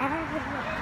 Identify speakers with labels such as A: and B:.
A: あ